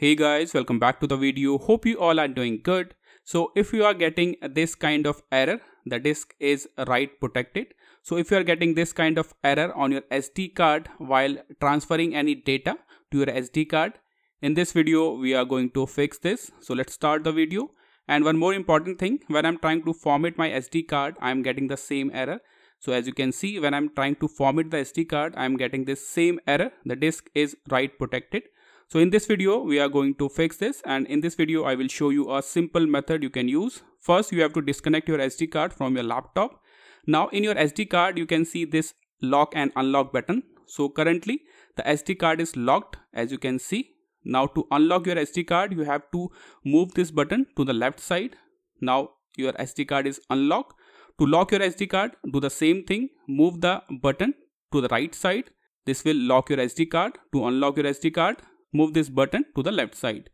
Hey guys, welcome back to the video. Hope you all are doing good. So if you are getting this kind of error, the disk is write protected. So if you are getting this kind of error on your SD card while transferring any data to your SD card, in this video we are going to fix this. So let's start the video. And one more important thing, when I'm trying to format my SD card, I'm getting the same error. So as you can see, when I'm trying to format the SD card, I'm getting this same error. The disk is write protected. So in this video, we are going to fix this. And in this video, I will show you a simple method you can use. First, you have to disconnect your SD card from your laptop. Now in your SD card, you can see this lock and unlock button. So currently the SD card is locked as you can see. Now to unlock your SD card, you have to move this button to the left side. Now your SD card is unlocked. To lock your SD card, do the same thing. Move the button to the right side. This will lock your SD card. To unlock your SD card, move this button to the left side.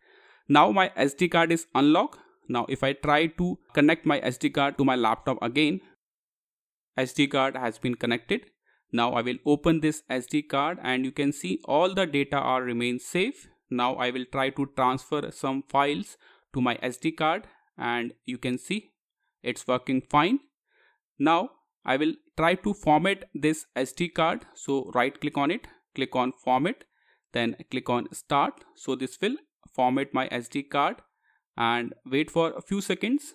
Now my SD card is unlocked. Now if I try to connect my SD card to my laptop again, SD card has been connected. Now I will open this SD card and you can see all the data are remain safe. Now I will try to transfer some files to my SD card and you can see it's working fine. Now I will try to format this SD card. So right click on it, click on format, then click on start. So this will format my SD card and wait for a few seconds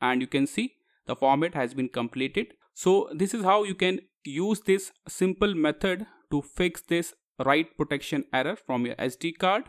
and you can see the format has been completed. So this is how you can use this simple method to fix this write protection error from your SD card.